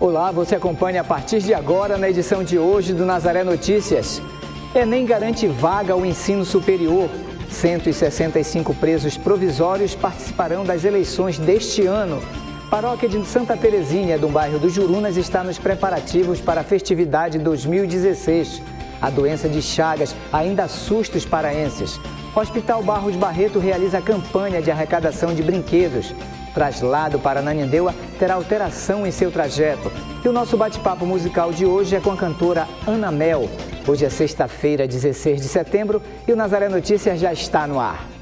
Olá, você acompanha a partir de agora na edição de hoje do Nazaré Notícias. Enem garante vaga ao ensino superior. 165 presos provisórios participarão das eleições deste ano. Paróquia de Santa Terezinha, do bairro do Jurunas, está nos preparativos para a festividade 2016. A doença de Chagas ainda assusta os paraenses. Hospital Barros Barreto realiza campanha de arrecadação de brinquedos. Traslado para Nanindeua terá alteração em seu trajeto. E o nosso bate-papo musical de hoje é com a cantora Ana Mel. Hoje é sexta-feira, 16 de setembro, e o Nazaré Notícias já está no ar.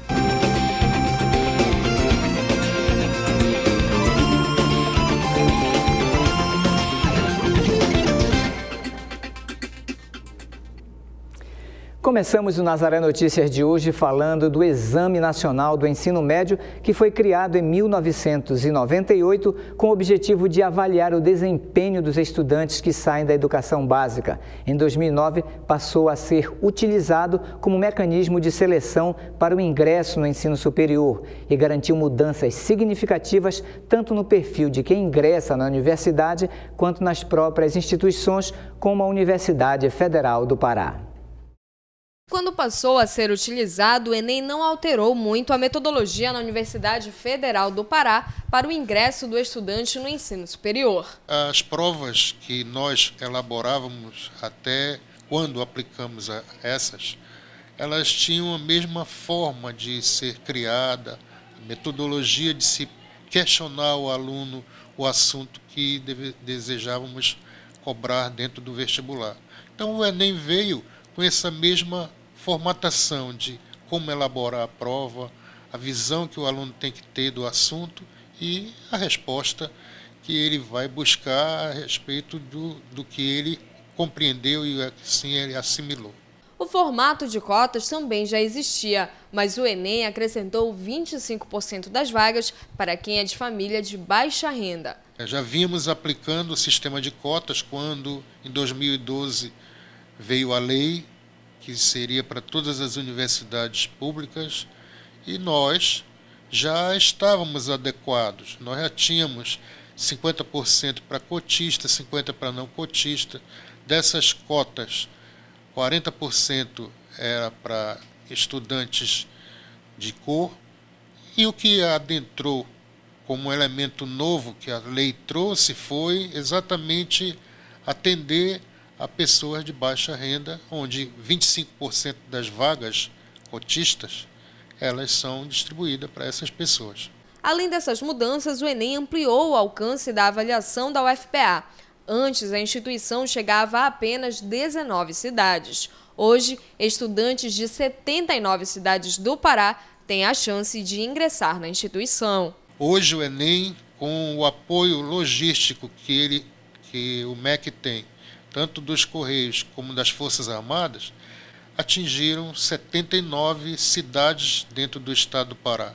Começamos o Nazaré Notícias de hoje falando do Exame Nacional do Ensino Médio, que foi criado em 1998 com o objetivo de avaliar o desempenho dos estudantes que saem da educação básica. Em 2009, passou a ser utilizado como mecanismo de seleção para o ingresso no ensino superior e garantiu mudanças significativas tanto no perfil de quem ingressa na universidade quanto nas próprias instituições, como a Universidade Federal do Pará. Quando passou a ser utilizado, o Enem não alterou muito a metodologia na Universidade Federal do Pará para o ingresso do estudante no ensino superior. As provas que nós elaborávamos até quando aplicamos essas, elas tinham a mesma forma de ser criada, a metodologia de se questionar o aluno o assunto que desejávamos cobrar dentro do vestibular. Então o Enem veio com essa mesma formatação de como elaborar a prova, a visão que o aluno tem que ter do assunto e a resposta que ele vai buscar a respeito do, do que ele compreendeu e assim ele assimilou. O formato de cotas também já existia, mas o Enem acrescentou 25% das vagas para quem é de família de baixa renda. É, já vimos aplicando o sistema de cotas quando, em 2012, veio a lei que seria para todas as universidades públicas, e nós já estávamos adequados. Nós já tínhamos 50% para cotista, 50% para não cotista. Dessas cotas, 40% era para estudantes de cor, e o que adentrou como elemento novo que a lei trouxe foi exatamente atender a pessoas de baixa renda, onde 25% das vagas cotistas elas são distribuídas para essas pessoas. Além dessas mudanças, o Enem ampliou o alcance da avaliação da UFPA. Antes, a instituição chegava a apenas 19 cidades. Hoje, estudantes de 79 cidades do Pará têm a chance de ingressar na instituição. Hoje, o Enem, com o apoio logístico que, ele, que o MEC tem, tanto dos Correios como das Forças Armadas, atingiram 79 cidades dentro do estado do Pará.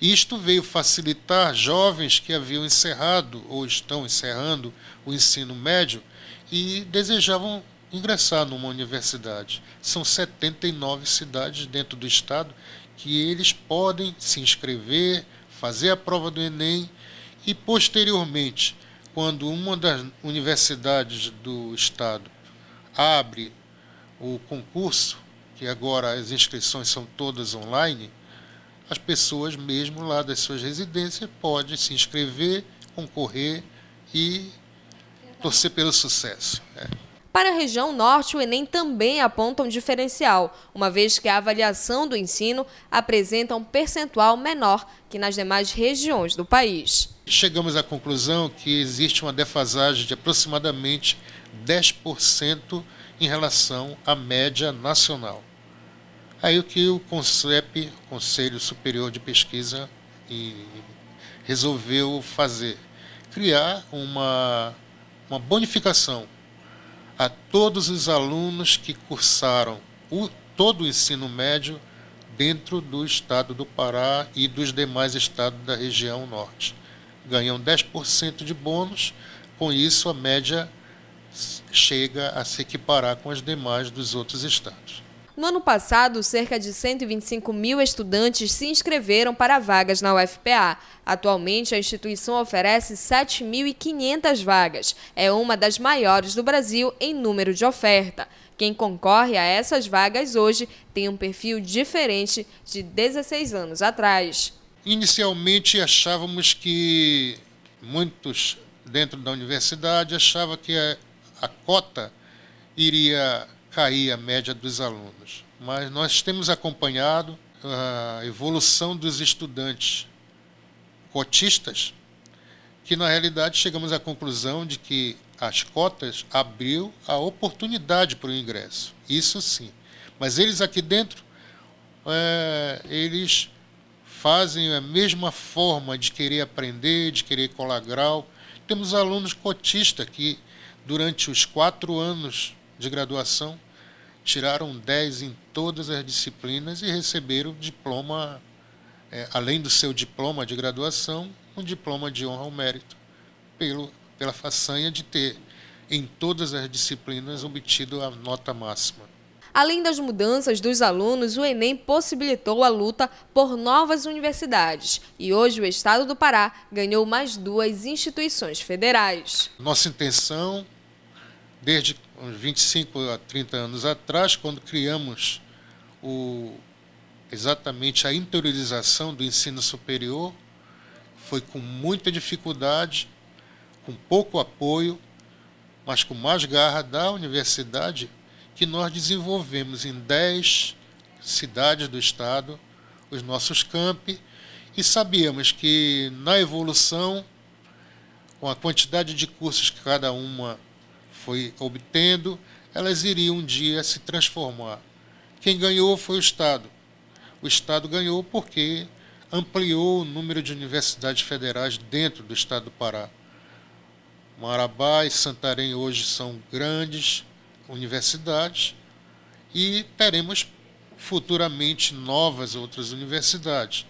Isto veio facilitar jovens que haviam encerrado ou estão encerrando o ensino médio e desejavam ingressar numa universidade. São 79 cidades dentro do estado que eles podem se inscrever, fazer a prova do Enem e posteriormente quando uma das universidades do estado abre o concurso, que agora as inscrições são todas online, as pessoas mesmo lá das suas residências podem se inscrever, concorrer e torcer pelo sucesso. É. Para a região norte, o Enem também aponta um diferencial, uma vez que a avaliação do ensino apresenta um percentual menor que nas demais regiões do país. Chegamos à conclusão que existe uma defasagem de aproximadamente 10% em relação à média nacional. Aí o que o CONCEP, Conselho Superior de Pesquisa, resolveu fazer? Criar uma, uma bonificação a todos os alunos que cursaram o, todo o ensino médio dentro do estado do Pará e dos demais estados da região norte. Ganham 10% de bônus, com isso a média chega a se equiparar com as demais dos outros estados. No ano passado, cerca de 125 mil estudantes se inscreveram para vagas na UFPA. Atualmente, a instituição oferece 7.500 vagas. É uma das maiores do Brasil em número de oferta. Quem concorre a essas vagas hoje tem um perfil diferente de 16 anos atrás. Inicialmente achávamos que muitos dentro da universidade achavam que a, a cota iria cair a média dos alunos. Mas nós temos acompanhado a evolução dos estudantes cotistas, que na realidade chegamos à conclusão de que as cotas abriu a oportunidade para o ingresso. Isso sim. Mas eles aqui dentro, é, eles fazem a mesma forma de querer aprender, de querer colar grau. Temos alunos cotistas que, durante os quatro anos de graduação, tiraram 10 em todas as disciplinas e receberam diploma, é, além do seu diploma de graduação, um diploma de honra ao mérito, pelo, pela façanha de ter, em todas as disciplinas, obtido a nota máxima. Além das mudanças dos alunos, o Enem possibilitou a luta por novas universidades e hoje o Estado do Pará ganhou mais duas instituições federais. Nossa intenção, desde uns 25 a 30 anos atrás, quando criamos o, exatamente a interiorização do ensino superior, foi com muita dificuldade, com pouco apoio, mas com mais garra da universidade, que nós desenvolvemos em 10 cidades do estado os nossos campi e sabíamos que na evolução, com a quantidade de cursos que cada uma foi obtendo, elas iriam um dia se transformar. Quem ganhou foi o Estado. O Estado ganhou porque ampliou o número de universidades federais dentro do Estado do Pará. Marabá e Santarém hoje são grandes universidades e teremos futuramente novas outras universidades.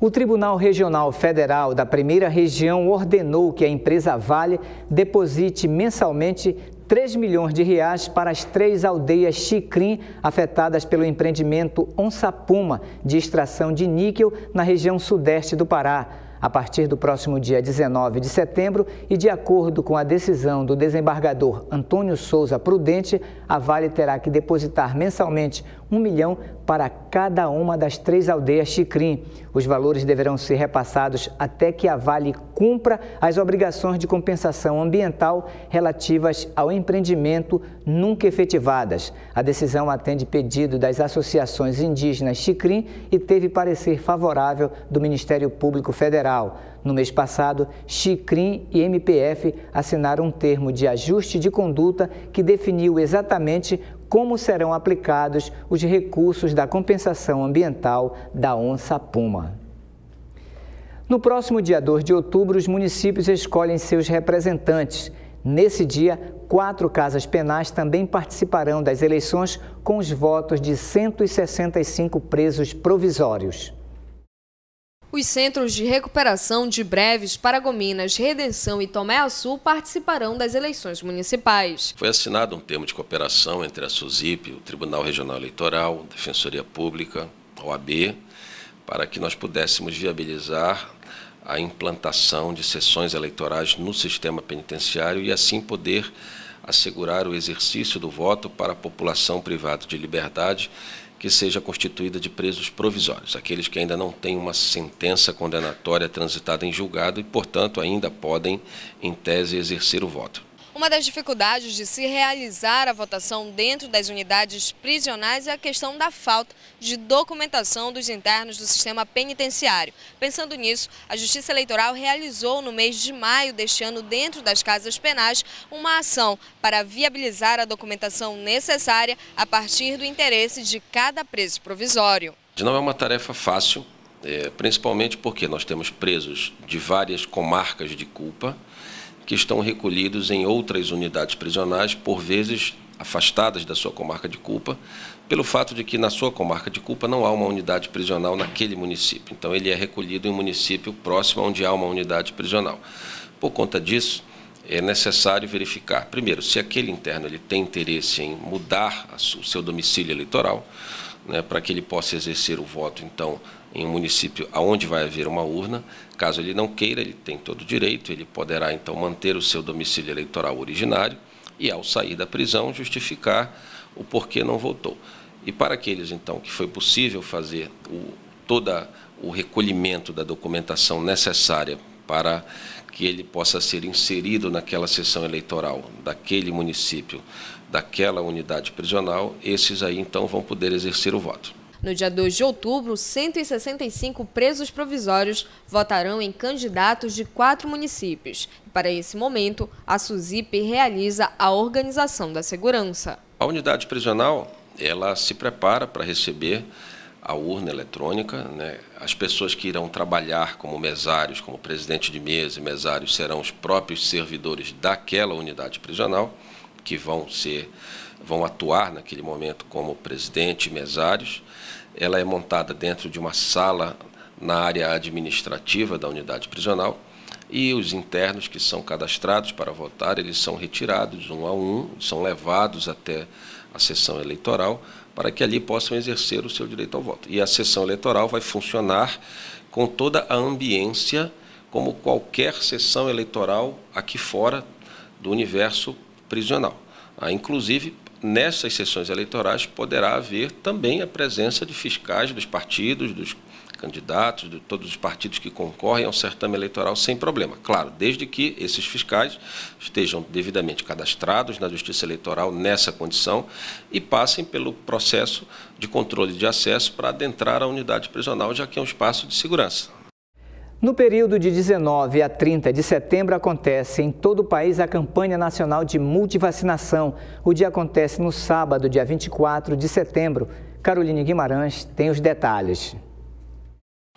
O Tribunal Regional Federal da Primeira Região ordenou que a empresa Vale deposite mensalmente 3 milhões de reais para as três aldeias Chicrim afetadas pelo empreendimento Onça Puma de extração de níquel na região sudeste do Pará a partir do próximo dia 19 de setembro e de acordo com a decisão do desembargador Antônio Souza Prudente, a Vale terá que depositar mensalmente um milhão para cada uma das três aldeias Chicrim. Os valores deverão ser repassados até que a Vale cumpra as obrigações de compensação ambiental relativas ao empreendimento nunca efetivadas. A decisão atende pedido das associações indígenas Chicrim e teve parecer favorável do Ministério Público Federal. No mês passado, Chicrim e MPF assinaram um termo de ajuste de conduta que definiu exatamente como serão aplicados os recursos da compensação ambiental da onça-puma. No próximo dia 2 de outubro, os municípios escolhem seus representantes. Nesse dia, quatro casas penais também participarão das eleições com os votos de 165 presos provisórios. Os centros de recuperação de Breves, Paragominas, Redenção e Tomé Açu participarão das eleições municipais. Foi assinado um termo de cooperação entre a SUSIP, o Tribunal Regional Eleitoral, a Defensoria Pública, a OAB, para que nós pudéssemos viabilizar a implantação de sessões eleitorais no sistema penitenciário e assim poder assegurar o exercício do voto para a população privada de liberdade que seja constituída de presos provisórios, aqueles que ainda não têm uma sentença condenatória transitada em julgado e, portanto, ainda podem, em tese, exercer o voto. Uma das dificuldades de se realizar a votação dentro das unidades prisionais é a questão da falta de documentação dos internos do sistema penitenciário. Pensando nisso, a Justiça Eleitoral realizou no mês de maio deste ano, dentro das casas penais, uma ação para viabilizar a documentação necessária a partir do interesse de cada preso provisório. Não é uma tarefa fácil, é, principalmente porque nós temos presos de várias comarcas de culpa que estão recolhidos em outras unidades prisionais, por vezes afastadas da sua comarca de culpa, pelo fato de que na sua comarca de culpa não há uma unidade prisional naquele município. Então ele é recolhido em um município próximo onde há uma unidade prisional. Por conta disso, é necessário verificar, primeiro, se aquele interno ele tem interesse em mudar o seu domicílio eleitoral, né, para que ele possa exercer o voto, então, em um município onde vai haver uma urna. Caso ele não queira, ele tem todo o direito, ele poderá, então, manter o seu domicílio eleitoral originário e, ao sair da prisão, justificar o porquê não votou. E para aqueles, então, que foi possível fazer o, toda o recolhimento da documentação necessária para que ele possa ser inserido naquela sessão eleitoral daquele município, daquela unidade prisional, esses aí então vão poder exercer o voto. No dia 2 de outubro, 165 presos provisórios votarão em candidatos de quatro municípios. Para esse momento, a SUSIP realiza a organização da segurança. A unidade prisional, ela se prepara para receber a urna eletrônica. Né? As pessoas que irão trabalhar como mesários, como presidente de mesa e mesários, serão os próprios servidores daquela unidade prisional, que vão ser vão atuar naquele momento como presidente e mesários. Ela é montada dentro de uma sala na área administrativa da unidade prisional e os internos que são cadastrados para votar, eles são retirados um a um, são levados até a sessão eleitoral para que ali possam exercer o seu direito ao voto. E a sessão eleitoral vai funcionar com toda a ambiência como qualquer sessão eleitoral aqui fora do universo prisional. Ah, inclusive, nessas sessões eleitorais poderá haver também a presença de fiscais dos partidos, dos candidatos, de todos os partidos que concorrem ao certame eleitoral sem problema. Claro, desde que esses fiscais estejam devidamente cadastrados na Justiça Eleitoral nessa condição e passem pelo processo de controle de acesso para adentrar a unidade prisional, já que é um espaço de segurança. No período de 19 a 30 de setembro acontece em todo o país a campanha nacional de multivacinação. O dia acontece no sábado, dia 24 de setembro. Caroline Guimarães tem os detalhes.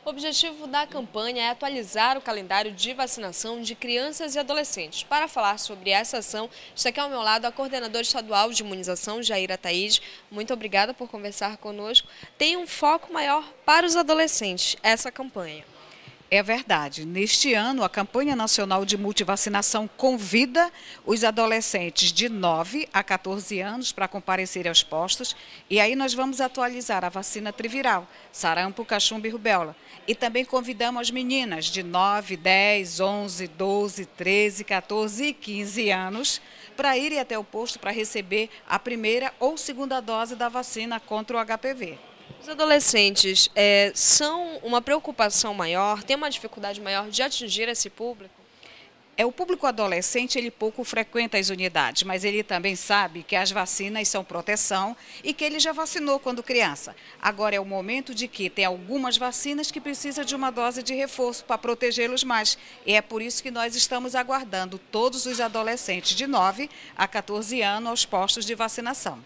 O objetivo da campanha é atualizar o calendário de vacinação de crianças e adolescentes. Para falar sobre essa ação, está aqui ao meu lado a coordenadora estadual de imunização, Jaira Taide. Muito obrigada por conversar conosco. Tem um foco maior para os adolescentes essa campanha. É verdade. Neste ano, a campanha nacional de multivacinação convida os adolescentes de 9 a 14 anos para comparecer aos postos. E aí nós vamos atualizar a vacina triviral, sarampo, cachumba e rubéola. E também convidamos as meninas de 9, 10, 11, 12, 13, 14 e 15 anos para irem até o posto para receber a primeira ou segunda dose da vacina contra o HPV. Os adolescentes é, são uma preocupação maior, tem uma dificuldade maior de atingir esse público? É o público adolescente, ele pouco frequenta as unidades, mas ele também sabe que as vacinas são proteção e que ele já vacinou quando criança. Agora é o momento de que tem algumas vacinas que precisam de uma dose de reforço para protegê-los mais. E é por isso que nós estamos aguardando todos os adolescentes de 9 a 14 anos aos postos de vacinação.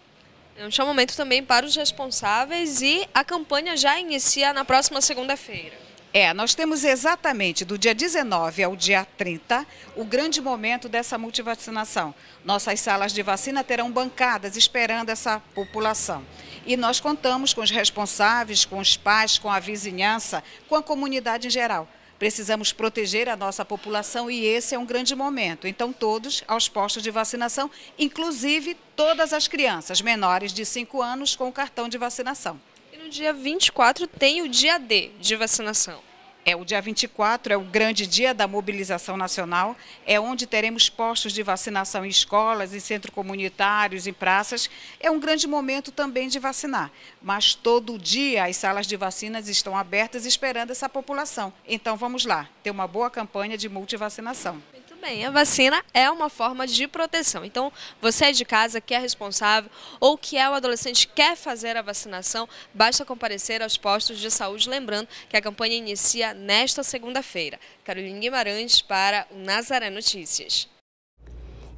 É um chamamento também para os responsáveis e a campanha já inicia na próxima segunda-feira. É, nós temos exatamente do dia 19 ao dia 30 o grande momento dessa multivacinação. Nossas salas de vacina terão bancadas esperando essa população. E nós contamos com os responsáveis, com os pais, com a vizinhança, com a comunidade em geral Precisamos proteger a nossa população e esse é um grande momento. Então, todos aos postos de vacinação, inclusive todas as crianças menores de 5 anos com o cartão de vacinação. E no dia 24 tem o dia D de vacinação. É o dia 24 é o grande dia da mobilização nacional, é onde teremos postos de vacinação em escolas, em centros comunitários, em praças. É um grande momento também de vacinar, mas todo dia as salas de vacinas estão abertas esperando essa população. Então vamos lá, ter uma boa campanha de multivacinação bem, a vacina é uma forma de proteção. Então, você é de casa, que é responsável ou que é o adolescente quer fazer a vacinação, basta comparecer aos postos de saúde. Lembrando que a campanha inicia nesta segunda-feira. Carolina Guimarães para o Nazaré Notícias.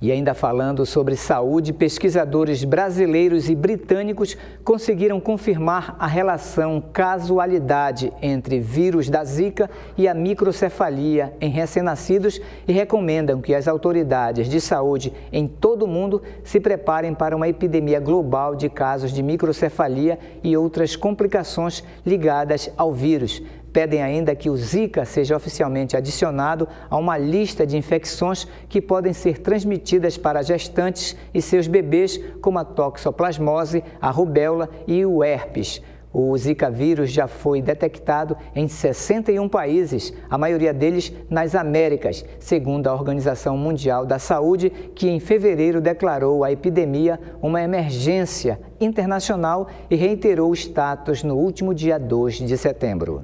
E ainda falando sobre saúde, pesquisadores brasileiros e britânicos conseguiram confirmar a relação casualidade entre vírus da Zika e a microcefalia em recém-nascidos e recomendam que as autoridades de saúde em todo o mundo se preparem para uma epidemia global de casos de microcefalia e outras complicações ligadas ao vírus. Pedem ainda que o Zika seja oficialmente adicionado a uma lista de infecções que podem ser transmitidas para gestantes e seus bebês, como a toxoplasmose, a rubéola e o herpes. O Zika vírus já foi detectado em 61 países, a maioria deles nas Américas, segundo a Organização Mundial da Saúde, que em fevereiro declarou a epidemia uma emergência internacional e reiterou o status no último dia 2 de setembro.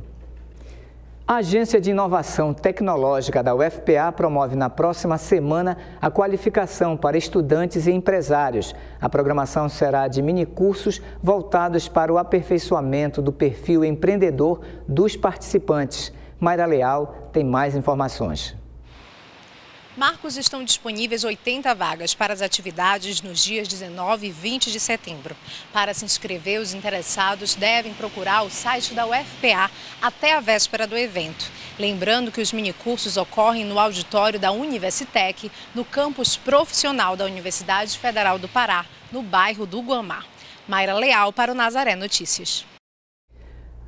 A Agência de Inovação Tecnológica da UFPA promove na próxima semana a qualificação para estudantes e empresários. A programação será de minicursos voltados para o aperfeiçoamento do perfil empreendedor dos participantes. Mayra Leal tem mais informações. Marcos, estão disponíveis 80 vagas para as atividades nos dias 19 e 20 de setembro. Para se inscrever, os interessados devem procurar o site da UFPA até a véspera do evento. Lembrando que os minicursos ocorrem no auditório da Universitec, no campus profissional da Universidade Federal do Pará, no bairro do Guamá. Mayra Leal para o Nazaré Notícias.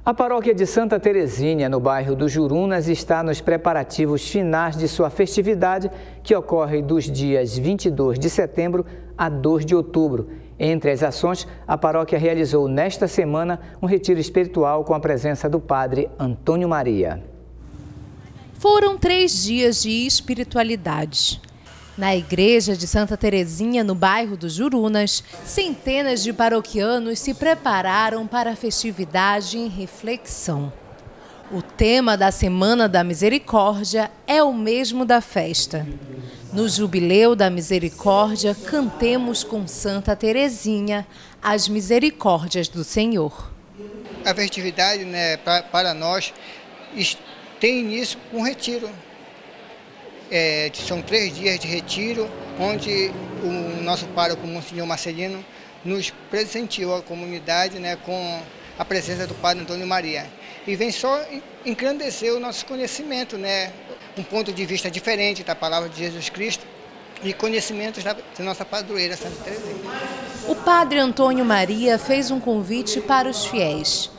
A paróquia de Santa Terezinha, no bairro do Jurunas, está nos preparativos finais de sua festividade, que ocorre dos dias 22 de setembro a 2 de outubro. Entre as ações, a paróquia realizou nesta semana um retiro espiritual com a presença do padre Antônio Maria. Foram três dias de espiritualidade. Na igreja de Santa Terezinha, no bairro dos Jurunas, centenas de paroquianos se prepararam para a festividade em reflexão. O tema da Semana da Misericórdia é o mesmo da festa. No Jubileu da Misericórdia, cantemos com Santa Terezinha as misericórdias do Senhor. A festividade, né, para nós, tem início com retiro é, são três dias de retiro, onde o nosso pároco, Monsenhor Marcelino, nos presenteou a comunidade né, com a presença do Padre Antônio Maria. E vem só engrandecer o nosso conhecimento, né, um ponto de vista diferente da palavra de Jesus Cristo e conhecimentos da, da nossa padroeira Santa Teresinha. O Padre Antônio Maria fez um convite para os fiéis.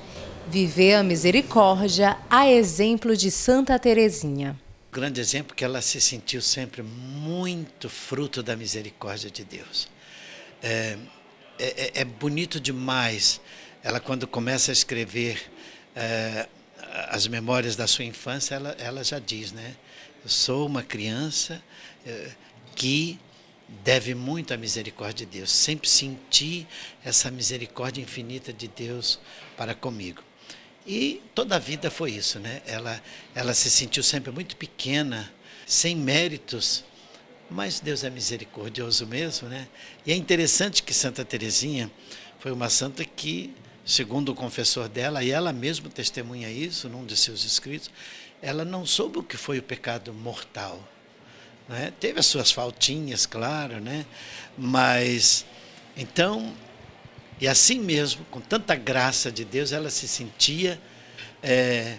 Viver a misericórdia a exemplo de Santa Teresinha grande exemplo que ela se sentiu sempre muito fruto da misericórdia de Deus. É, é, é bonito demais ela quando começa a escrever é, as memórias da sua infância, ela, ela já diz, né? Eu sou uma criança é, que deve muito à misericórdia de Deus. Sempre senti essa misericórdia infinita de Deus para comigo. E toda a vida foi isso, né? Ela, ela se sentiu sempre muito pequena, sem méritos, mas Deus é misericordioso mesmo, né? E é interessante que Santa Teresinha foi uma santa que, segundo o confessor dela, e ela mesma testemunha isso num de seus escritos, ela não soube o que foi o pecado mortal. Né? Teve as suas faltinhas, claro, né? Mas então e assim mesmo, com tanta graça de Deus, ela se sentia é,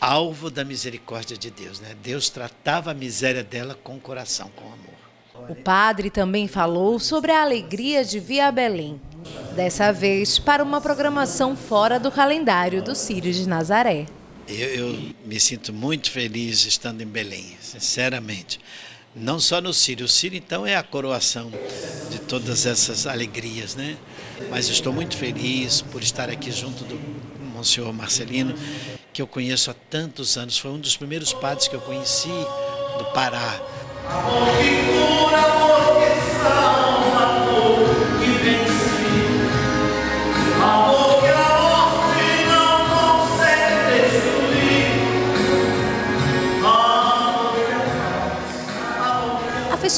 alvo da misericórdia de Deus. Né? Deus tratava a miséria dela com coração, com amor. O padre também falou sobre a alegria de Via Belém. Dessa vez, para uma programação fora do calendário do Círio de Nazaré. Eu, eu me sinto muito feliz estando em Belém, sinceramente não só no Sírio. O Sírio, então, é a coroação de todas essas alegrias, né? Mas estou muito feliz por estar aqui junto do Monsenhor Marcelino, que eu conheço há tantos anos. Foi um dos primeiros padres que eu conheci do Pará. Amor que cura, amor que salva,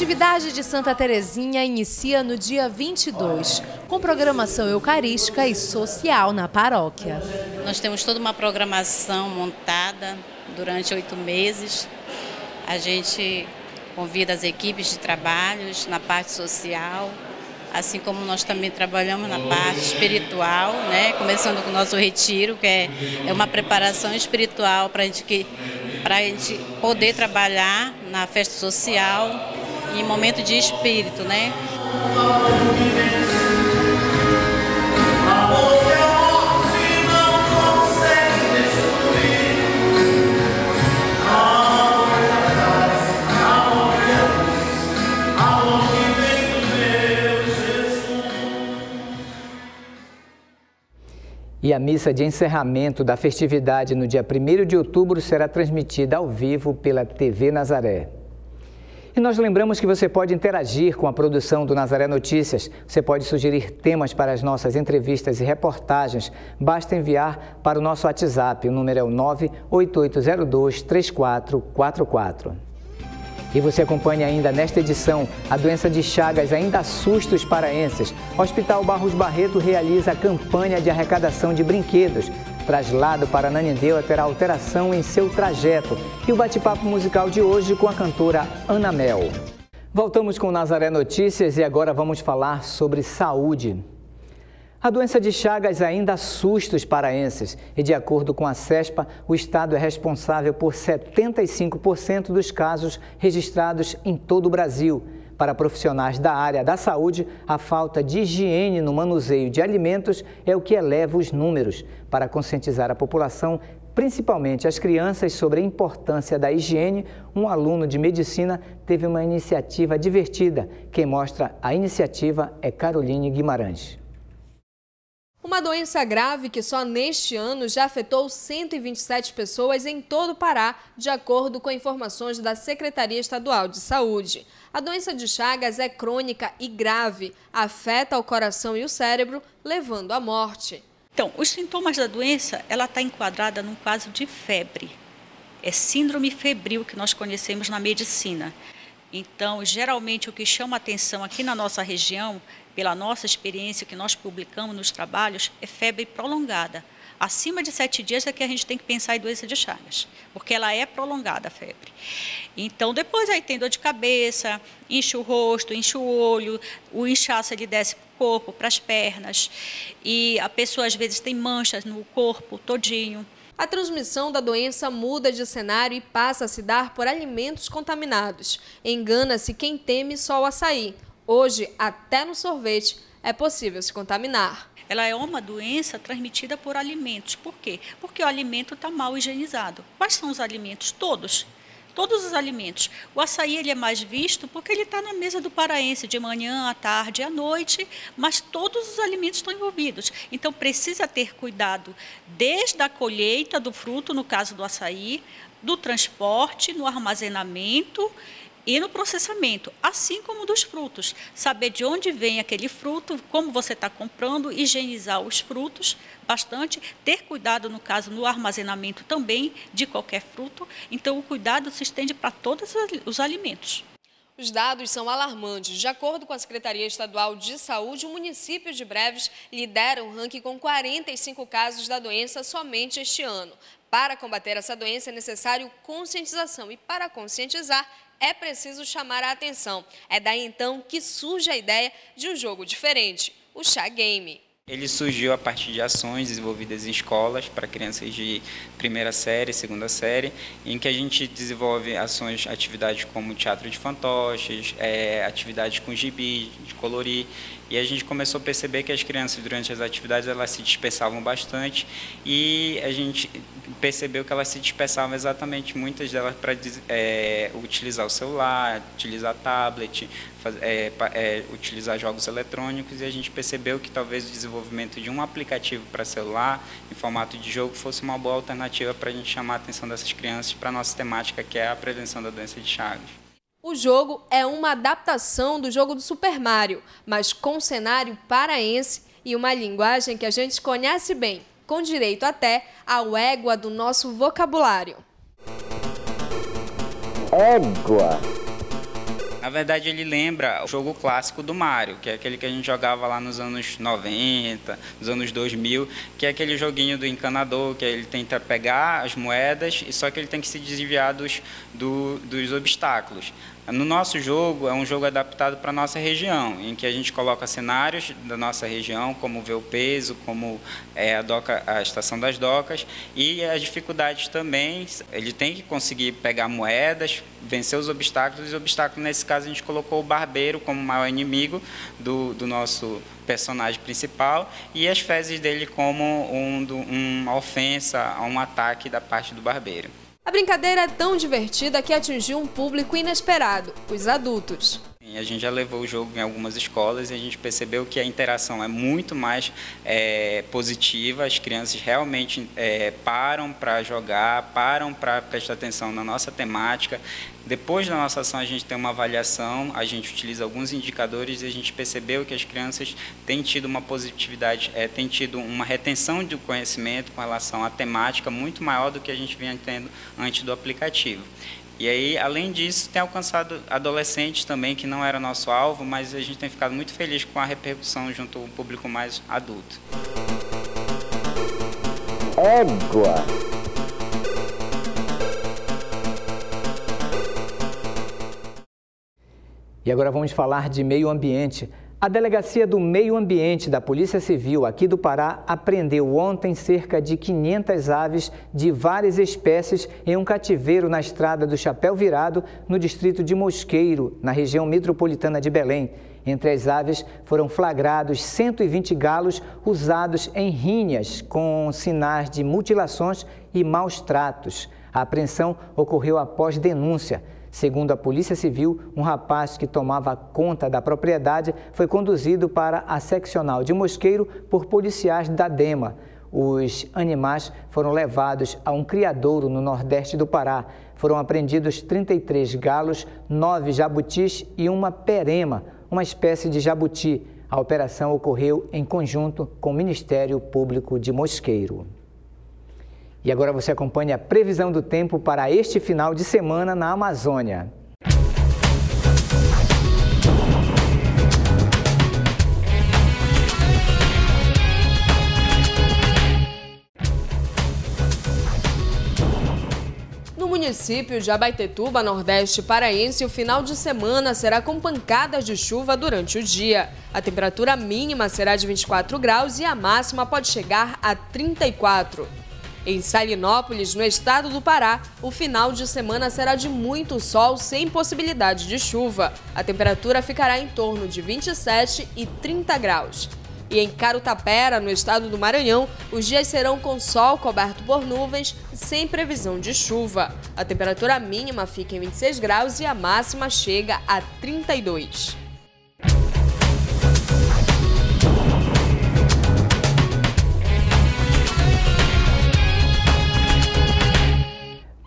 festividade de Santa Terezinha inicia no dia 22, com programação eucarística e social na paróquia. Nós temos toda uma programação montada durante oito meses. A gente convida as equipes de trabalhos na parte social, assim como nós também trabalhamos na parte espiritual, né? começando com o nosso retiro, que é, é uma preparação espiritual para a gente, a gente poder trabalhar na festa social em momento de espírito, né? E a missa de encerramento da festividade no dia 1 de outubro será transmitida ao vivo pela TV Nazaré. E nós lembramos que você pode interagir com a produção do Nazaré Notícias. Você pode sugerir temas para as nossas entrevistas e reportagens. Basta enviar para o nosso WhatsApp. O número é o 98802 3444. E você acompanha ainda nesta edição a doença de Chagas ainda assusta os paraenses. O Hospital Barros Barreto realiza a campanha de arrecadação de brinquedos. Traslado para Nanindeua terá alteração em seu trajeto. E o bate-papo musical de hoje com a cantora Ana Mel. Voltamos com Nazaré Notícias e agora vamos falar sobre saúde. A doença de Chagas ainda assusta os paraenses e, de acordo com a CESPA, o estado é responsável por 75% dos casos registrados em todo o Brasil. Para profissionais da área da saúde, a falta de higiene no manuseio de alimentos é o que eleva os números. Para conscientizar a população, principalmente as crianças, sobre a importância da higiene, um aluno de medicina teve uma iniciativa divertida. Quem mostra a iniciativa é Caroline Guimarães. Uma doença grave que só neste ano já afetou 127 pessoas em todo o Pará, de acordo com informações da Secretaria Estadual de Saúde. A doença de Chagas é crônica e grave, afeta o coração e o cérebro, levando à morte. Então, os sintomas da doença, ela está enquadrada num caso de febre. É síndrome febril que nós conhecemos na medicina. Então, geralmente o que chama atenção aqui na nossa região pela nossa experiência, que nós publicamos nos trabalhos, é febre prolongada. Acima de sete dias é que a gente tem que pensar em doença de Chagas, porque ela é prolongada a febre. Então, depois aí tem dor de cabeça, enche o rosto, enche o olho, o inchaço ele desce para o corpo, para as pernas, e a pessoa às vezes tem manchas no corpo todinho. A transmissão da doença muda de cenário e passa a se dar por alimentos contaminados. Engana-se quem teme só o açaí. Hoje, até no sorvete, é possível se contaminar. Ela é uma doença transmitida por alimentos. Por quê? Porque o alimento está mal higienizado. Quais são os alimentos? Todos. Todos os alimentos. O açaí ele é mais visto porque ele está na mesa do paraense de manhã, à tarde, à noite, mas todos os alimentos estão envolvidos. Então precisa ter cuidado desde a colheita do fruto, no caso do açaí, do transporte, no armazenamento e no processamento, assim como dos frutos. Saber de onde vem aquele fruto, como você está comprando, higienizar os frutos bastante, ter cuidado, no caso, no armazenamento também de qualquer fruto. Então, o cuidado se estende para todos os alimentos. Os dados são alarmantes. De acordo com a Secretaria Estadual de Saúde, o município de Breves lidera o ranking com 45 casos da doença somente este ano. Para combater essa doença é necessário conscientização e, para conscientizar, é preciso chamar a atenção. É daí então que surge a ideia de um jogo diferente, o Chá Game. Ele surgiu a partir de ações desenvolvidas em escolas para crianças de primeira série, segunda série, em que a gente desenvolve ações, atividades como teatro de fantoches, é, atividades com gibi, de colorir, e a gente começou a perceber que as crianças durante as atividades elas se dispersavam bastante e a gente percebeu que elas se dispersavam exatamente muitas delas para é, utilizar o celular, utilizar tablet, faz, é, é, utilizar jogos eletrônicos e a gente percebeu que talvez o desenvolvimento de um aplicativo para celular em formato de jogo fosse uma boa alternativa para a gente chamar a atenção dessas crianças para a nossa temática que é a prevenção da doença de Chagas. O jogo é uma adaptação do jogo do Super Mario, mas com cenário paraense e uma linguagem que a gente conhece bem, com direito até ao égua do nosso vocabulário. Égua. Na verdade, ele lembra o jogo clássico do Mario, que é aquele que a gente jogava lá nos anos 90, nos anos 2000, que é aquele joguinho do encanador, que ele tenta pegar as moedas, e só que ele tem que se desviar dos, do, dos obstáculos. No nosso jogo, é um jogo adaptado para a nossa região, em que a gente coloca cenários da nossa região, como ver o peso, como é, a, doca, a estação das docas, e as dificuldades também. Ele tem que conseguir pegar moedas, vencer os obstáculos, e os obstáculos, nesse caso, a gente colocou o barbeiro como maior inimigo do, do nosso personagem principal, e as fezes dele como um, uma ofensa, um ataque da parte do barbeiro. A brincadeira é tão divertida que atingiu um público inesperado, os adultos. A gente já levou o jogo em algumas escolas e a gente percebeu que a interação é muito mais é, positiva, as crianças realmente é, param para jogar, param para prestar atenção na nossa temática. Depois da nossa ação, a gente tem uma avaliação, a gente utiliza alguns indicadores e a gente percebeu que as crianças têm tido uma positividade, é, têm tido uma retenção do conhecimento com relação à temática muito maior do que a gente vinha tendo antes do aplicativo. E aí, além disso, tem alcançado adolescentes também, que não era nosso alvo, mas a gente tem ficado muito feliz com a repercussão junto ao público mais adulto. Égua! E agora vamos falar de meio ambiente. A Delegacia do Meio Ambiente da Polícia Civil aqui do Pará apreendeu ontem cerca de 500 aves de várias espécies em um cativeiro na estrada do Chapéu Virado, no distrito de Mosqueiro, na região metropolitana de Belém. Entre as aves foram flagrados 120 galos usados em rinhas com sinais de mutilações e maus tratos. A apreensão ocorreu após denúncia. Segundo a Polícia Civil, um rapaz que tomava conta da propriedade foi conduzido para a seccional de Mosqueiro por policiais da DEMA. Os animais foram levados a um criadouro no nordeste do Pará. Foram apreendidos 33 galos, 9 jabutis e uma perema, uma espécie de jabuti. A operação ocorreu em conjunto com o Ministério Público de Mosqueiro. E agora você acompanha a previsão do tempo para este final de semana na Amazônia. No município de Abaetetuba, Nordeste Paraense, o final de semana será com pancadas de chuva durante o dia. A temperatura mínima será de 24 graus e a máxima pode chegar a 34. Em Salinópolis, no estado do Pará, o final de semana será de muito sol sem possibilidade de chuva. A temperatura ficará em torno de 27 e 30 graus. E em Carutapera, no estado do Maranhão, os dias serão com sol coberto por nuvens, sem previsão de chuva. A temperatura mínima fica em 26 graus e a máxima chega a 32.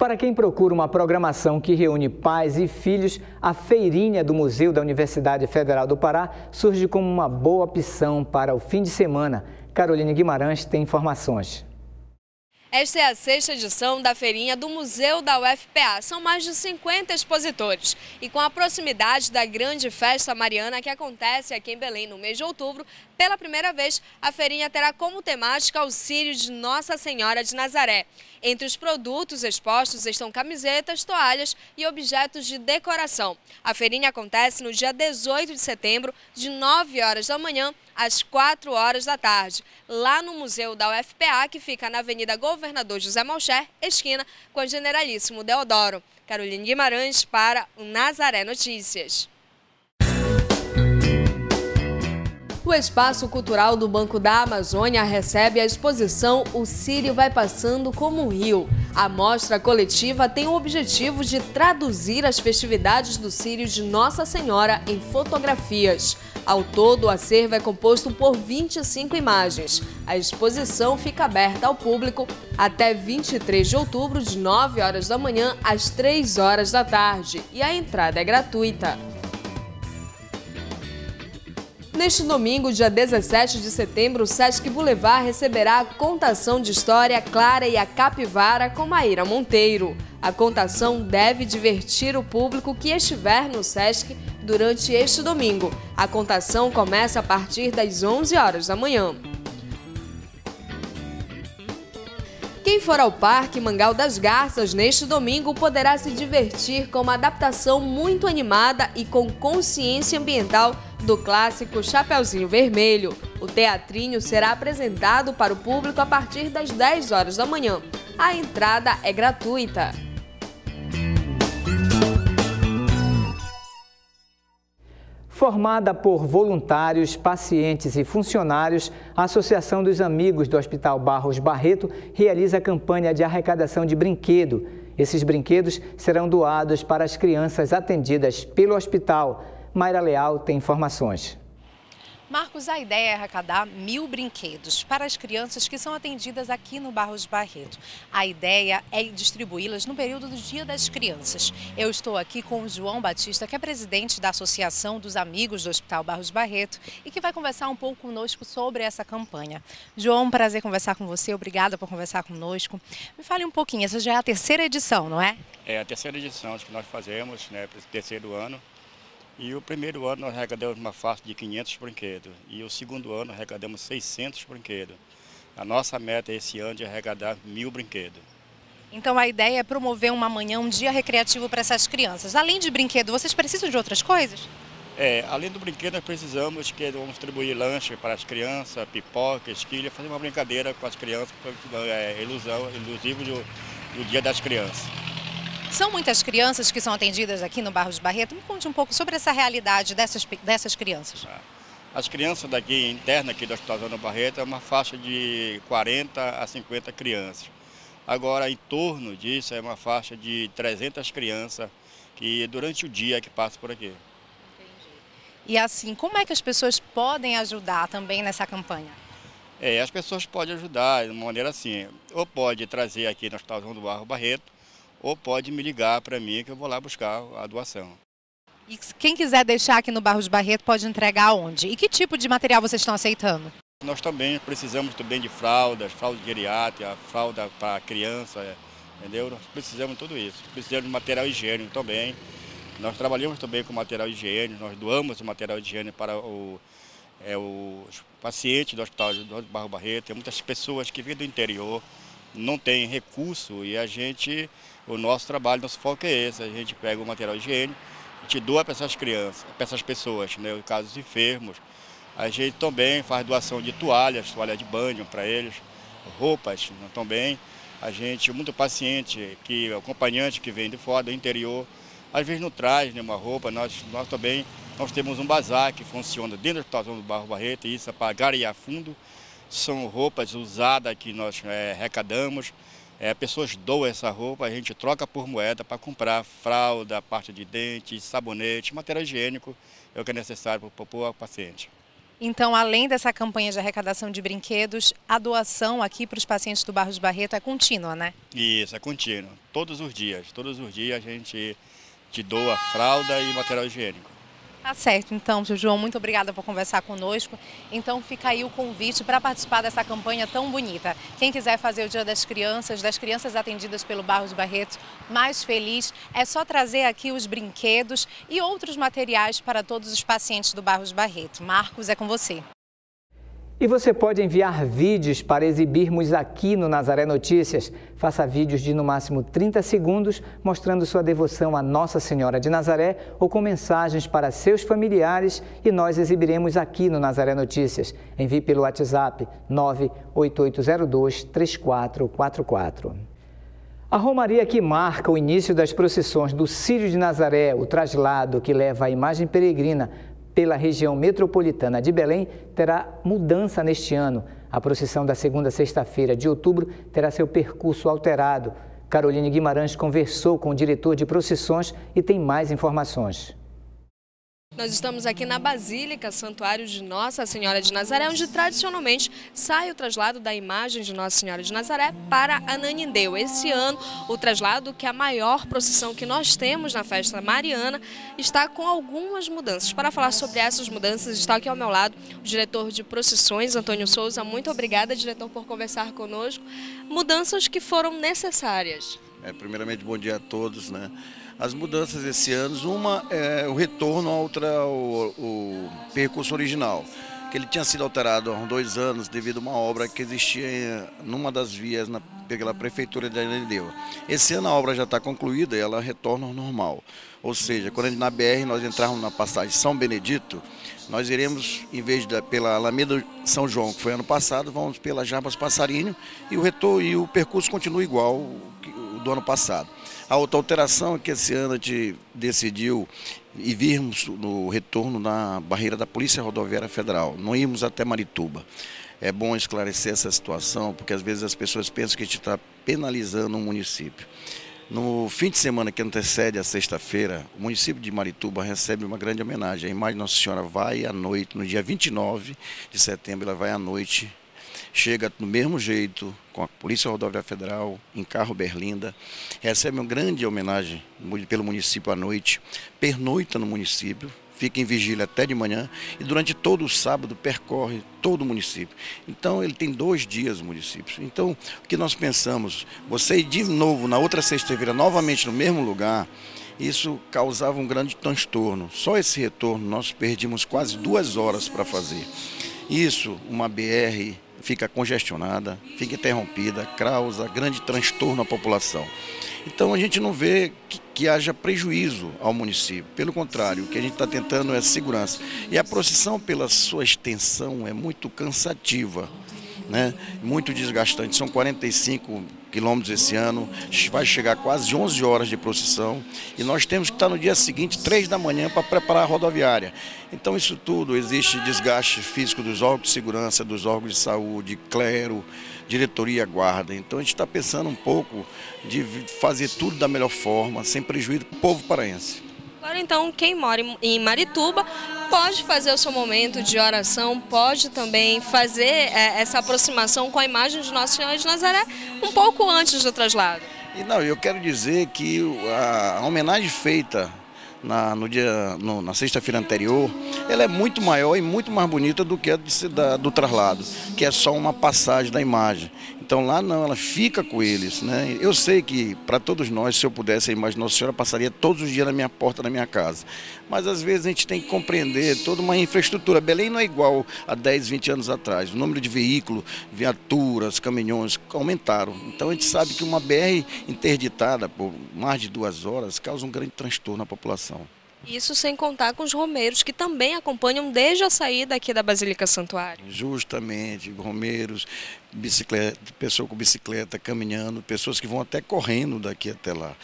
Para quem procura uma programação que reúne pais e filhos, a feirinha do Museu da Universidade Federal do Pará surge como uma boa opção para o fim de semana. Caroline Guimarães tem informações. Esta é a sexta edição da feirinha do Museu da UFPA. São mais de 50 expositores. E com a proximidade da grande festa mariana que acontece aqui em Belém no mês de outubro, pela primeira vez, a feirinha terá como temática o Sírio de Nossa Senhora de Nazaré. Entre os produtos expostos estão camisetas, toalhas e objetos de decoração. A feirinha acontece no dia 18 de setembro, de 9 horas da manhã às 4 horas da tarde, lá no Museu da UFPA, que fica na Avenida Governador José Malcher, esquina com a Generalíssimo Deodoro. Caroline Guimarães para o Nazaré Notícias. O Espaço Cultural do Banco da Amazônia recebe a exposição O Sírio vai passando como um rio. A mostra coletiva tem o objetivo de traduzir as festividades do Sírio de Nossa Senhora em fotografias. Ao todo, o acervo é composto por 25 imagens. A exposição fica aberta ao público até 23 de outubro, de 9 horas da manhã às 3 horas da tarde, e a entrada é gratuita. Neste domingo, dia 17 de setembro, o Sesc Boulevard receberá a contação de história Clara e a Capivara com Maíra Monteiro. A contação deve divertir o público que estiver no Sesc durante este domingo. A contação começa a partir das 11 horas da manhã. Quem for ao Parque Mangal das Garças neste domingo poderá se divertir com uma adaptação muito animada e com consciência ambiental do clássico Chapeuzinho Vermelho. O teatrinho será apresentado para o público a partir das 10 horas da manhã. A entrada é gratuita. Formada por voluntários, pacientes e funcionários, a Associação dos Amigos do Hospital Barros Barreto realiza a campanha de arrecadação de brinquedo. Esses brinquedos serão doados para as crianças atendidas pelo hospital. Mayra Leal tem informações. Marcos, a ideia é arrecadar mil brinquedos para as crianças que são atendidas aqui no Barros Barreto. A ideia é distribuí-las no período do Dia das Crianças. Eu estou aqui com o João Batista, que é presidente da Associação dos Amigos do Hospital Barros Barreto e que vai conversar um pouco conosco sobre essa campanha. João, um prazer conversar com você, obrigada por conversar conosco. Me fale um pouquinho, essa já é a terceira edição, não é? É a terceira edição que nós fazemos, né, terceiro ano. E o primeiro ano nós arrecadamos uma faixa de 500 brinquedos e o segundo ano arrecadamos 600 brinquedos. A nossa meta esse ano é de arrecadar mil brinquedos. Então a ideia é promover uma manhã, um dia recreativo para essas crianças. Além de brinquedo, vocês precisam de outras coisas? É, além do brinquedo, nós precisamos que vamos distribuir lanche para as crianças, pipoca, esquilha, fazer uma brincadeira com as crianças, é, ilusão, ilusivo do, do Dia das Crianças. São muitas crianças que são atendidas aqui no Barros Barreto. Me conte um pouco sobre essa realidade dessas, dessas crianças. Ah, as crianças daqui, interna aqui do Hospital Zona Barreto, é uma faixa de 40 a 50 crianças. Agora, em torno disso, é uma faixa de 300 crianças que durante o dia que passam por aqui. Entendi. E assim, como é que as pessoas podem ajudar também nessa campanha? É, as pessoas podem ajudar de uma maneira assim, ou pode trazer aqui no Hospital João do Barro Barreto, ou pode me ligar para mim que eu vou lá buscar a doação. E quem quiser deixar aqui no Barros Barreto pode entregar onde? E que tipo de material vocês estão aceitando? Nós também precisamos também de fraldas, fralda geriátrica, fralda para criança, entendeu? Nós precisamos de tudo isso. Precisamos de material higiênico também. Nós trabalhamos também com material higiênico, nós doamos o material higiênico para o, é, os pacientes do Hospital do Barro Barreto. Tem muitas pessoas que vêm do interior, não têm recurso e a gente o nosso trabalho, nosso foco é esse. A gente pega o material higiênico, a gente doa para essas crianças, para essas pessoas, né, casos enfermos. A gente também faz doação de toalhas, toalha de banho para eles, roupas né, também. A gente, muito paciente, que acompanhante que vem de fora, do interior, às vezes não traz nenhuma roupa, nós, nós também nós temos um bazar que funciona dentro da estação do Barro Barreto, isso é para garear fundo. São roupas usadas que nós é, arrecadamos é, pessoas doam essa roupa, a gente troca por moeda para comprar fralda, parte de dente, sabonete, material higiênico, é o que é necessário para o paciente. Então, além dessa campanha de arrecadação de brinquedos, a doação aqui para os pacientes do Barros Barreto é contínua, né? Isso, é contínua. Todos os dias. Todos os dias a gente te doa fralda e material higiênico. Tá certo, então, seu João, muito obrigada por conversar conosco. Então fica aí o convite para participar dessa campanha tão bonita. Quem quiser fazer o Dia das Crianças, das crianças atendidas pelo Barros Barreto, mais feliz, é só trazer aqui os brinquedos e outros materiais para todos os pacientes do Barros Barreto. Marcos, é com você. E você pode enviar vídeos para exibirmos aqui no Nazaré Notícias. Faça vídeos de no máximo 30 segundos mostrando sua devoção a Nossa Senhora de Nazaré ou com mensagens para seus familiares e nós exibiremos aqui no Nazaré Notícias. Envie pelo WhatsApp 98802 3444. A romaria que marca o início das procissões do Círio de Nazaré, o traslado que leva a imagem peregrina pela região metropolitana de Belém terá mudança neste ano. A procissão da segunda sexta-feira de outubro terá seu percurso alterado. Caroline Guimarães conversou com o diretor de procissões e tem mais informações. Nós estamos aqui na Basílica, Santuário de Nossa Senhora de Nazaré, onde tradicionalmente sai o traslado da imagem de Nossa Senhora de Nazaré para Ananindeu. Esse ano, o traslado, que é a maior procissão que nós temos na festa mariana, está com algumas mudanças. Para falar sobre essas mudanças, está aqui ao meu lado o diretor de procissões, Antônio Souza. Muito obrigada, diretor, por conversar conosco. Mudanças que foram necessárias. É, primeiramente, bom dia a todos, né? As mudanças esse ano. Uma é o retorno ao, ao, ao percurso original, que ele tinha sido alterado há dois anos devido a uma obra que existia numa das vias na, pela prefeitura de Ananideu. Esse ano a obra já está concluída e ela retorna ao normal. Ou seja, quando na BR nós entrarmos na passagem São Benedito, nós iremos, em vez de pela Alameda São João, que foi ano passado, vamos pela Jarbas Passarinho e o retorno e o percurso continua igual o do ano passado. A outra alteração é que esse ano a gente decidiu e virmos no retorno na barreira da Polícia Rodoviária Federal, não irmos até Marituba. É bom esclarecer essa situação, porque às vezes as pessoas pensam que a gente está penalizando um município. No fim de semana que antecede a sexta-feira, o município de Marituba recebe uma grande homenagem. A imagem de Nossa Senhora vai à noite, no dia 29 de setembro, ela vai à noite, chega do mesmo jeito, com a Polícia Rodoviária Federal, em carro Berlinda, recebe uma grande homenagem pelo município à noite, pernoita no município, fica em vigília até de manhã e durante todo o sábado percorre todo o município. Então ele tem dois dias municípios. Então o que nós pensamos, você ir de novo na outra sexta-feira, novamente no mesmo lugar, isso causava um grande transtorno. Só esse retorno nós perdimos quase duas horas para fazer. Isso, uma BR fica congestionada, fica interrompida, causa grande transtorno à população. Então a gente não vê que, que haja prejuízo ao município. Pelo contrário, o que a gente está tentando é segurança. E a procissão, pela sua extensão, é muito cansativa. Né? Muito desgastante. São 45 quilômetros esse ano, vai chegar quase 11 horas de procissão e nós temos que estar no dia seguinte, 3 da manhã, para preparar a rodoviária. Então, isso tudo existe desgaste físico dos órgãos de segurança, dos órgãos de saúde, clero, diretoria, guarda. Então, a gente está pensando um pouco de fazer tudo da melhor forma, sem prejuízo para o povo paraense. Agora, então, quem mora em Marituba pode fazer o seu momento de oração, pode também fazer é, essa aproximação com a imagem de Nossa Senhora de Nazaré um pouco antes do traslado. E não, eu quero dizer que a, homenagem feita na, no dia, no, na sexta-feira anterior, ela é muito maior e muito mais bonita do que a de, da, do traslado, que é só uma passagem da imagem. Então lá não, ela fica com eles. Né? Eu sei que para todos nós, se eu pudesse, imagem de Nossa Senhora passaria todos os dias na minha porta da minha casa. Mas às vezes a gente tem que compreender toda uma infraestrutura. Belém não é igual a 10, 20 anos atrás. O número de veículos, viaturas, caminhões aumentaram. Então a gente sabe que uma BR interditada por mais de duas horas causa um grande transtorno à população. Isso sem contar com os romeiros que também acompanham desde a saída aqui da Basílica Santuário. Justamente, romeiros, bicicleta, pessoa com bicicleta, caminhando, pessoas que vão até correndo daqui até lá.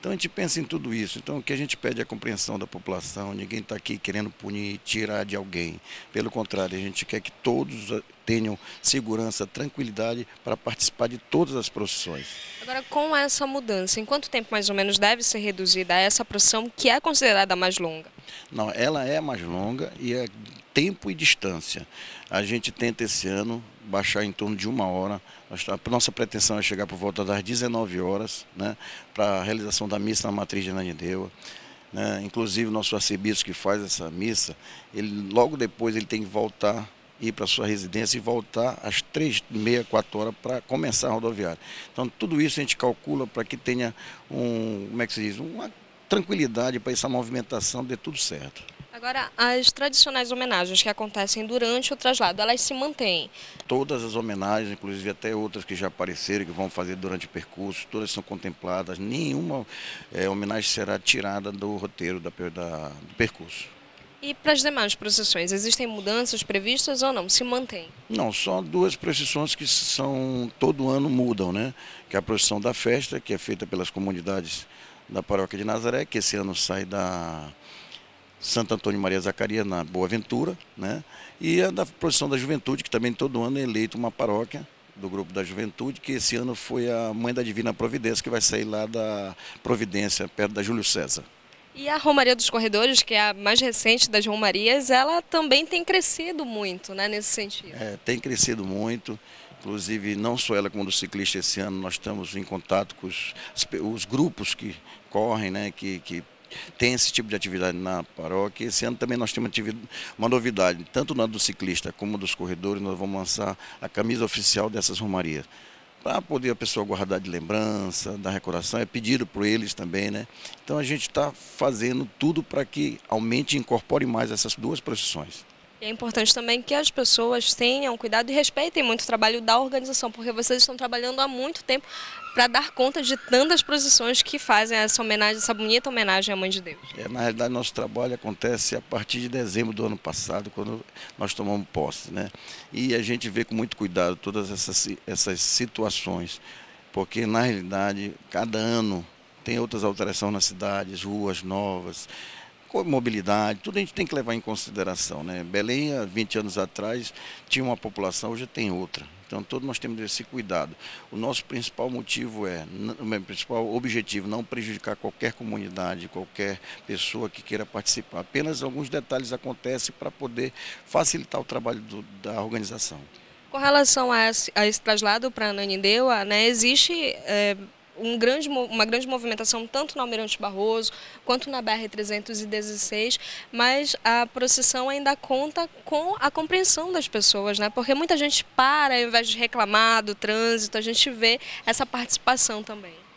Então a gente pensa em tudo isso. Então o que a gente pede é a compreensão da população. Ninguém está aqui querendo punir, tirar de alguém. Pelo contrário, a gente quer que todos tenham segurança, tranquilidade para participar de todas as procissões. Agora, com essa mudança, em quanto tempo mais ou menos deve ser reduzida essa procissão que é considerada mais longa? Não, ela é mais longa e é tempo e distância. A gente tenta esse ano baixar em torno de uma hora. A nossa pretensão é chegar por volta das 19 horas, né, para a realização da missa na matriz de Ananindeua. Né? Inclusive, nosso arcebispo que faz essa missa, ele logo depois ele tem que voltar ir para sua residência e voltar às três, meia, quatro horas para começar a rodoviária. Então, tudo isso a gente calcula para que tenha um, como é que se diz, uma tranquilidade para essa movimentação dê tudo certo. Agora, as tradicionais homenagens que acontecem durante o traslado, elas se mantêm? Todas as homenagens, inclusive até outras que já apareceram, que vão fazer durante o percurso, todas são contempladas. Nenhuma é, homenagem será tirada do roteiro da, da, do percurso. E para as demais procissões, existem mudanças previstas ou não? Se mantém? Não, só duas procissões que são todo ano mudam, né? Que é a procissão da festa, que é feita pelas comunidades da paróquia de Nazaré, que esse ano sai da Santo Antônio Maria Zacaria, na Boa Ventura, né? e a da Procissão da Juventude, que também todo ano é eleito uma paróquia do Grupo da Juventude, que esse ano foi a Mãe da Divina Providência, que vai sair lá da Providência, perto da Júlio César. E a Romaria dos Corredores, que é a mais recente das Romarias, ela também tem crescido muito, né, nesse sentido. É, tem crescido muito. Inclusive, não só ela como do ciclista esse ano, nós estamos em contato com os, os grupos que correm, né, que, que tem esse tipo de atividade na paróquia. Esse ano também nós temos uma novidade, tanto na do ciclista como dos corredores, nós vamos lançar a camisa oficial dessas romarias. Para poder a pessoa guardar de lembrança, da recordação, é pedido por eles também, né? Então a gente está fazendo tudo para que aumente e incorpore mais essas duas procissões. É importante também que as pessoas tenham cuidado e respeitem muito o trabalho da organização, porque vocês estão trabalhando há muito tempo para dar conta de tantas procissões que fazem essa homenagem, essa bonita homenagem à Mãe de Deus. É, na realidade, nosso trabalho acontece a partir de dezembro do ano passado, quando nós tomamos posse. Né? E a gente vê com muito cuidado todas essas, essas situações, porque na realidade, cada ano tem outras alterações nas cidades, ruas novas, mobilidade, tudo a gente tem que levar em consideração. Né? Belém, há 20 anos atrás, tinha uma população, hoje tem outra. Então, todos nós temos esse cuidado. O nosso principal motivo é, o meu principal objetivo, não prejudicar qualquer comunidade, qualquer pessoa que queira participar. Apenas alguns detalhes acontecem para poder facilitar o trabalho do, da organização. Com relação a esse, a esse traslado para Ananindeua, né, existe é, um grande, uma grande movimentação tanto na Almirante Barroso quanto na BR-316, mas a procissão ainda conta com a compreensão das pessoas, né? porque muita gente para ao invés de reclamar do trânsito, a gente vê essa participação também.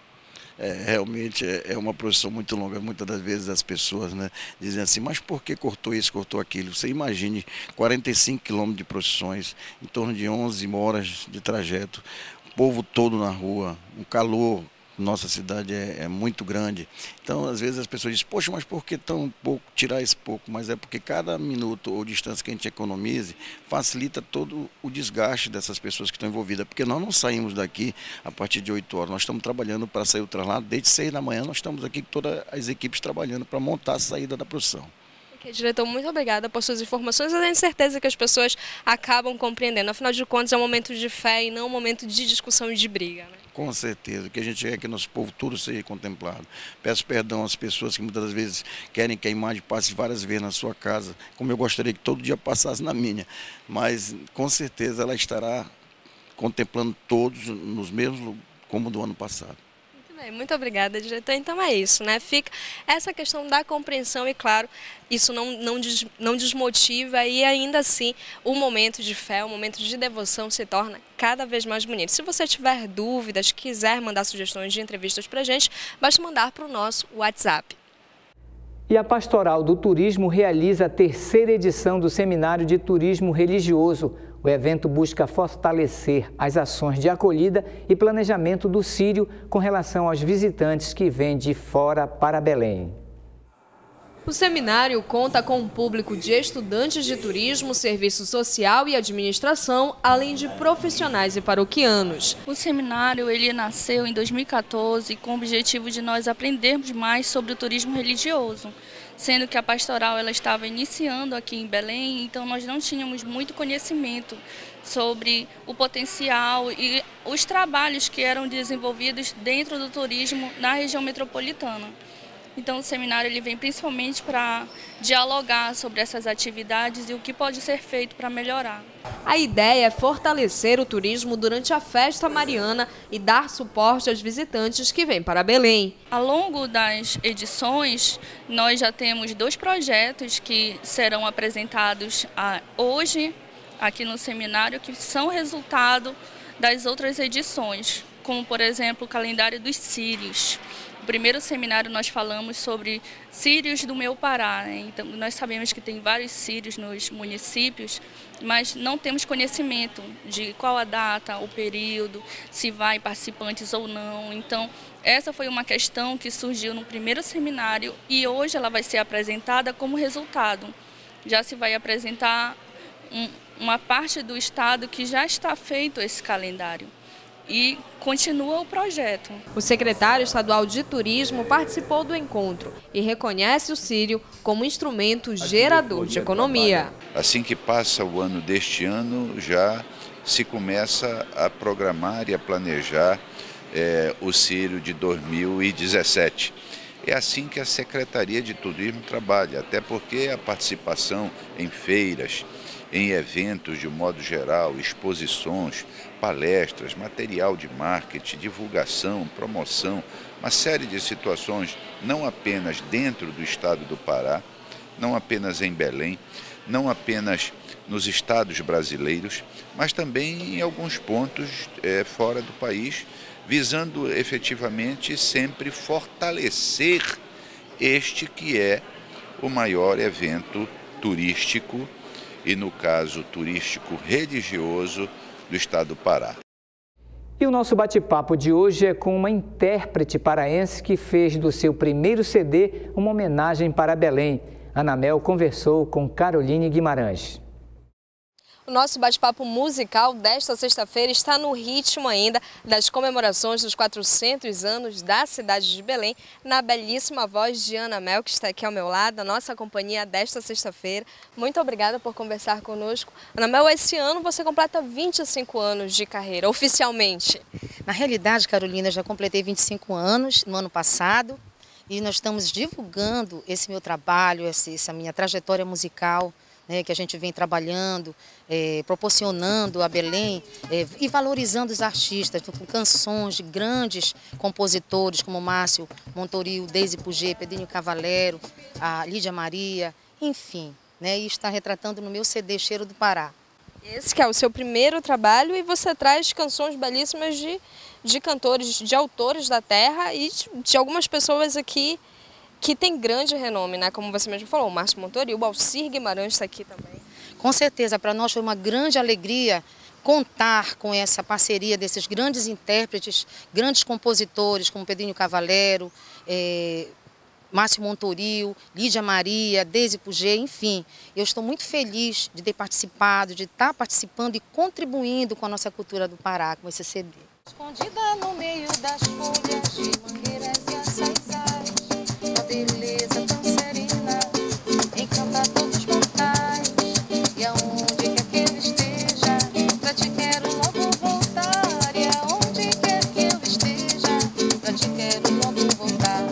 É, realmente é, é uma procissão muito longa. Muitas das vezes as pessoas né, dizem assim, mas por que cortou isso, cortou aquilo? Você imagine 45 quilômetros de procissões, em torno de 11 horas de trajeto povo todo na rua, um calor, nossa cidade é, é, muito grande. Então, às vezes as pessoas dizem, poxa, mas por que tão pouco, tirar esse pouco? Mas é porque cada minuto ou distância que a gente economize facilita todo o desgaste dessas pessoas que estão envolvidas. Porque nós não saímos daqui a partir de 8 horas, nós estamos trabalhando para sair o traslado. Desde 6 da manhã nós estamos aqui, todas as equipes trabalhando para montar a saída da produção. Diretor, muito obrigada por suas informações. Eu tenho certeza que as pessoas acabam compreendendo. Afinal de contas, é um momento de fé e não um momento de discussão e de briga. Né? Com certeza, que a gente quer que nosso povo tudo seja contemplado. Peço perdão às pessoas que muitas vezes querem que a imagem passe várias vezes na sua casa, como eu gostaria que todo dia passasse na minha. Mas com certeza ela estará contemplando todos nos mesmos como do ano passado muito obrigada, diretor. Então é isso, né? Fica essa questão da compreensão e, claro, isso não, não, des, não desmotiva e ainda assim o momento de fé, o momento de devoção se torna cada vez mais bonito. Se você tiver dúvidas, quiser mandar sugestões de entrevistas para gente, basta mandar para o nosso WhatsApp. E a Pastoral do Turismo realiza a terceira edição do Seminário de Turismo Religioso o evento busca fortalecer as ações de acolhida e planejamento do Sírio com relação aos visitantes que vêm de fora para Belém. O seminário conta com um público de estudantes de turismo, serviço social e administração, além de profissionais e paroquianos. O seminário ele nasceu em 2014 com o objetivo de nós aprendermos mais sobre o turismo religioso sendo que a pastoral ela estava iniciando aqui em Belém, então nós não tínhamos muito conhecimento sobre o potencial e os trabalhos que eram desenvolvidos dentro do turismo na região metropolitana. Então o seminário ele vem principalmente para dialogar sobre essas atividades e o que pode ser feito para melhorar. A ideia é fortalecer o turismo durante a festa mariana e dar suporte aos visitantes que vêm para Belém. Ao longo das edições, nós já temos dois projetos que serão apresentados hoje aqui no seminário que são resultado das outras edições, como por exemplo o calendário dos Sírios. No primeiro seminário nós falamos sobre sírios do meu Pará. Né? Então, nós sabemos que tem vários sírios nos municípios, mas não temos conhecimento de qual a data, o período, se vai participantes ou não. Então, essa foi uma questão que surgiu no primeiro seminário e hoje ela vai ser apresentada como resultado. Já se vai apresentar um, uma parte do estado que já está feito esse calendário e continua o projeto. O secretário estadual de Turismo participou do encontro e reconhece o Sírio como instrumento gerador de economia. Assim que passa o ano deste ano, já se começa a programar e a planejar é, o Sírio de 2017. É assim que a Secretaria de Turismo trabalha, até porque a participação em feiras, em eventos de modo geral, exposições, palestras, material de marketing, divulgação, promoção, uma série de situações, não apenas dentro do estado do Pará, não apenas em Belém, não apenas nos estados brasileiros, mas também em alguns pontos é, fora do país, visando efetivamente sempre fortalecer este que é o maior evento turístico e, no caso turístico religioso, do estado do Pará. E o nosso bate-papo de hoje é com uma intérprete paraense que fez do seu primeiro CD uma homenagem para Belém. Anamel conversou com Caroline Guimarães. Nosso bate-papo musical desta sexta-feira está no ritmo ainda das comemorações dos 400 anos da cidade de Belém, na belíssima voz de Ana Mel, que está aqui ao meu lado, a nossa companhia desta sexta-feira. Muito obrigada por conversar conosco. Ana Mel, esse ano você completa 25 anos de carreira, oficialmente. Na realidade, Carolina, já completei 25 anos no ano passado e nós estamos divulgando esse meu trabalho, essa minha trajetória musical né, que a gente vem trabalhando, é, proporcionando a Belém é, e valorizando os artistas, com canções de grandes compositores como Márcio Montoril, Deise Puget, Pedrinho Cavalero, a Lídia Maria, enfim, né, e está retratando no meu CD Cheiro do Pará. Esse que é o seu primeiro trabalho e você traz canções belíssimas de, de cantores, de autores da terra e de, de algumas pessoas aqui que tem grande renome, né? Como você mesmo falou, o Márcio Montori, o Alcir Guimarães está aqui também. Com certeza, para nós foi uma grande alegria contar com essa parceria desses grandes intérpretes, grandes compositores como Pedrinho Cavalero, é, Márcio Montoril, Lídia Maria, Deise Puget, enfim. Eu estou muito feliz de ter participado, de estar participando e contribuindo com a nossa cultura do Pará, com esse CD. Escondida no meio das folhas de mangueiras e açaizais, a beleza serena encanta todos os mortais. E aonde quer que eu esteja, pra te quero logo voltar. E aonde quer que eu esteja, pra te quero logo voltar.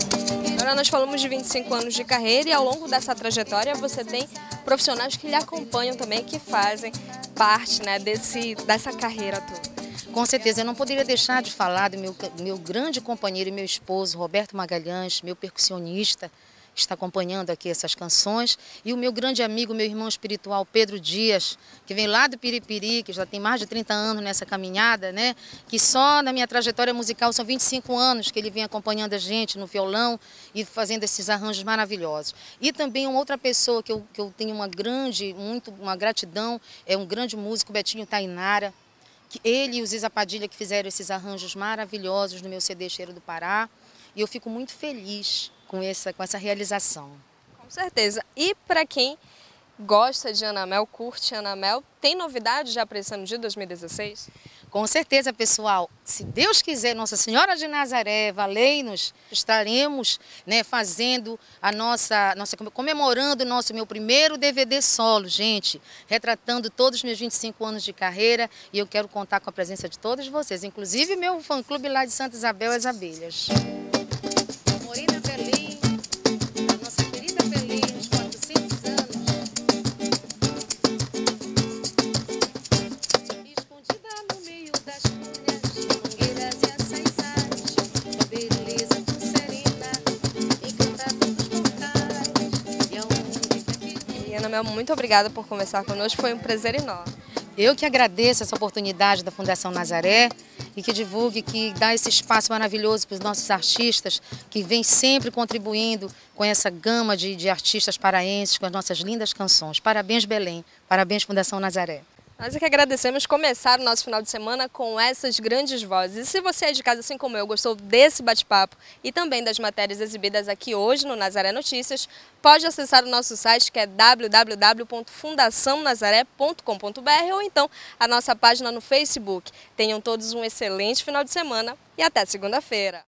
Agora nós falamos de 25 anos de carreira e ao longo dessa trajetória você tem profissionais que lhe acompanham também, que fazem parte né, desse, dessa carreira toda. Com certeza, eu não poderia deixar de falar do meu, meu grande companheiro e meu esposo, Roberto Magalhães, meu percussionista, que está acompanhando aqui essas canções, e o meu grande amigo, meu irmão espiritual, Pedro Dias, que vem lá do Piripiri, que já tem mais de 30 anos nessa caminhada, né? Que só na minha trajetória musical são 25 anos que ele vem acompanhando a gente no violão e fazendo esses arranjos maravilhosos. E também uma outra pessoa que eu, que eu tenho uma grande, muito, uma gratidão, é um grande músico, Betinho Tainara, ele e o Ziza Padilha que fizeram esses arranjos maravilhosos no meu CD Cheiro do Pará. E eu fico muito feliz com essa, com essa realização. Com certeza. E para quem gosta de Anamel, curte Anamel, tem novidade já para esse ano de 2016? Com certeza, pessoal. Se Deus quiser, Nossa Senhora de Nazaré, valei-nos, estaremos né, fazendo a nossa, nossa, comemorando o nosso meu primeiro DVD solo, gente, retratando todos os meus 25 anos de carreira e eu quero contar com a presença de todos vocês, inclusive meu fã-clube lá de Santa Isabel, as Abelhas. Muito obrigada por conversar conosco, foi um prazer enorme. Eu que agradeço essa oportunidade da Fundação Nazaré e que divulgue, que dá esse espaço maravilhoso para os nossos artistas, que vem sempre contribuindo com essa gama de, de artistas paraenses, com as nossas lindas canções. Parabéns, Belém. Parabéns, Fundação Nazaré. Nós é que agradecemos começar o nosso final de semana com essas grandes vozes. E se você é de casa, assim como eu, gostou desse bate-papo e também das matérias exibidas aqui hoje no Nazaré Notícias, pode acessar o nosso site que é www.fundaçãonazaré.com.br ou então a nossa página no Facebook. Tenham todos um excelente final de semana e até segunda-feira.